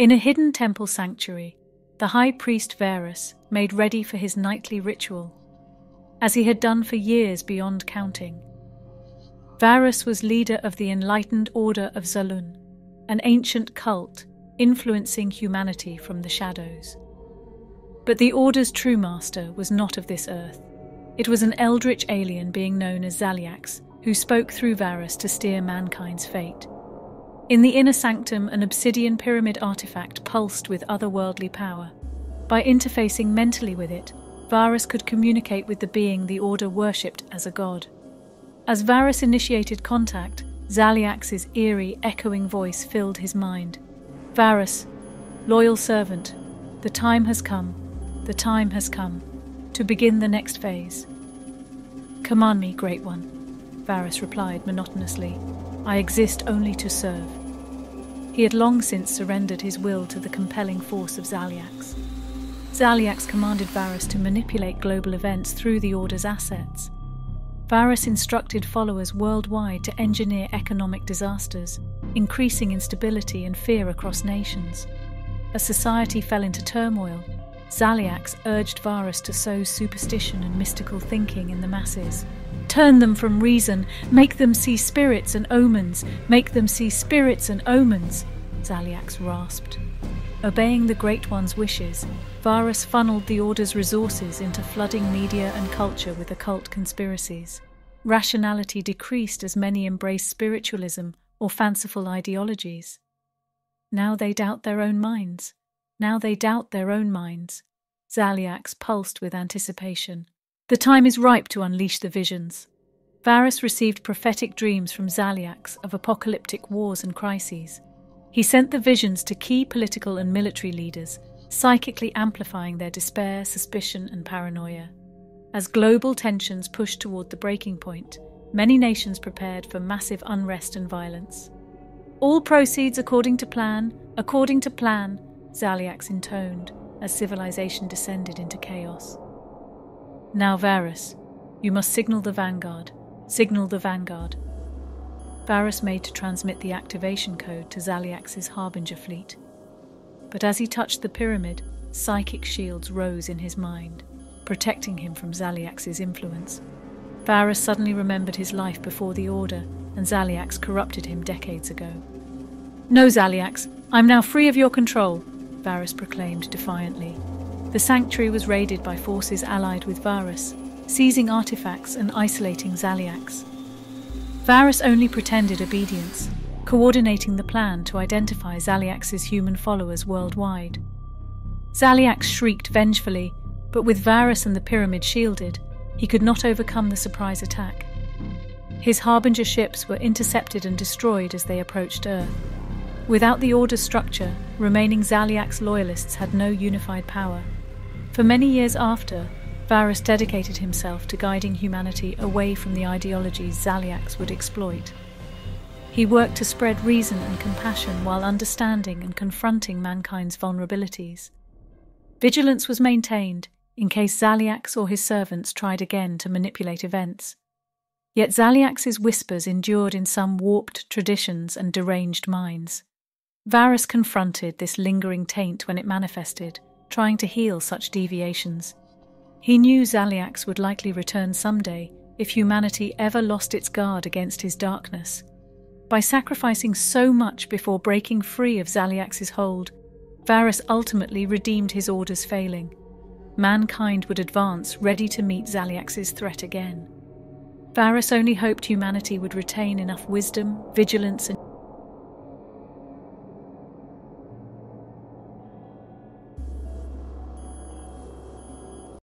In a hidden temple sanctuary, the high priest Varus made ready for his nightly ritual, as he had done for years beyond counting. Varus was leader of the enlightened order of Xa'lun, an ancient cult influencing humanity from the shadows. But the Order's true master was not of this earth. It was an eldritch alien being known as Zalyax, who spoke through Varus to steer mankind's fate. In the inner sanctum, an obsidian pyramid artifact pulsed with otherworldly power. By interfacing mentally with it, Varus could communicate with the being the Order worshipped as a god. As Varus initiated contact, Zalyax's eerie, echoing voice filled his mind. Varus, loyal servant, the time has come, the time has come, to begin the next phase. Command me, Great One, Varus replied monotonously. I exist only to serve. He had long since surrendered his will to the compelling force of Zalyax. Zalyax commanded Varus to manipulate global events through the Order's assets. Varus instructed followers worldwide to engineer economic disasters, increasing instability and fear across nations. As society fell into turmoil, Zalyax urged Varus to sow superstition and mystical thinking in the masses. Turn them from reason, make them see spirits and omens, make them see spirits and omens, Zalyax rasped. Obeying the Great One's wishes, Varus funneled the Order's resources into flooding media and culture with occult conspiracies. Rationality decreased as many embraced spiritualism or fanciful ideologies. Now they doubt their own minds. Now they doubt their own minds. Zalyax pulsed with anticipation. The time is ripe to unleash the visions. Varus received prophetic dreams from Zalyax of apocalyptic wars and crises. He sent the visions to key political and military leaders, psychically amplifying their despair, suspicion, and paranoia. As global tensions pushed toward the breaking point, many nations prepared for massive unrest and violence. All proceeds according to plan, according to plan, Zalyax intoned as civilization descended into chaos. Now, Varus, you must signal the vanguard, signal the vanguard, Varus made to transmit the activation code to Zalyax's Harbinger fleet. But as he touched the pyramid, psychic shields rose in his mind, protecting him from Zalyax's influence. Varus suddenly remembered his life before the Order, and Zalyax corrupted him decades ago. No, Zalyax, I'm now free of your control, Varus proclaimed defiantly. The sanctuary was raided by forces allied with Varus, seizing artifacts and isolating Zalyax. Varus only pretended obedience, coordinating the plan to identify Zalyax's human followers worldwide. Zalyax shrieked vengefully, but with Varus and the pyramid shielded, he could not overcome the surprise attack. His Harbinger ships were intercepted and destroyed as they approached Earth. Without the Order's structure, remaining Zalyax's loyalists had no unified power. For many years after, Varus dedicated himself to guiding humanity away from the ideologies Zalyax would exploit. He worked to spread reason and compassion while understanding and confronting mankind's vulnerabilities. Vigilance was maintained in case Zalyax or his servants tried again to manipulate events. Yet Zalyax's whispers endured in some warped traditions and deranged minds. Varus confronted this lingering taint when it manifested, trying to heal such deviations. He knew Zalyax would likely return someday if humanity ever lost its guard against his darkness. By sacrificing so much before breaking free of Zalyax's hold, Varus ultimately redeemed his order's failing. Mankind would advance, ready to meet Zalyax's threat again. Varus only hoped humanity would retain enough wisdom, vigilance, and